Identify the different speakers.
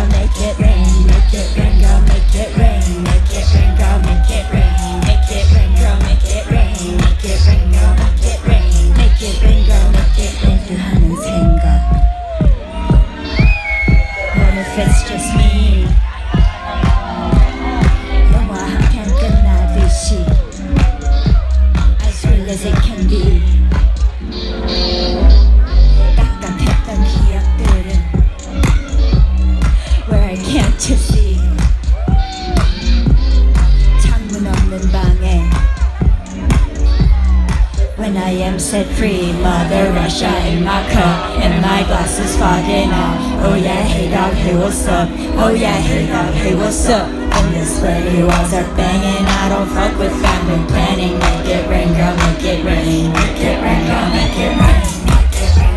Speaker 1: girl, make it rain, make it rain, girl, make it rain, make it rain, girl, make it rain, make it rain, girl, make it rain, make it rain, girl, make it rain, make it rain, girl, make it rain. 그 하는 생각. What if it's just me? 영화 한 편 끝나듯이 As real as it can be. When I am set free Mother Russia in my cup And my glass is fogging up. Oh yeah, hey dog, hey what's up? Oh yeah, hey dog, hey what's up? And the sweaty walls are banging. I don't fuck with family planning. Make it rain, girl, make it rain. Make it rain, girl, make it rain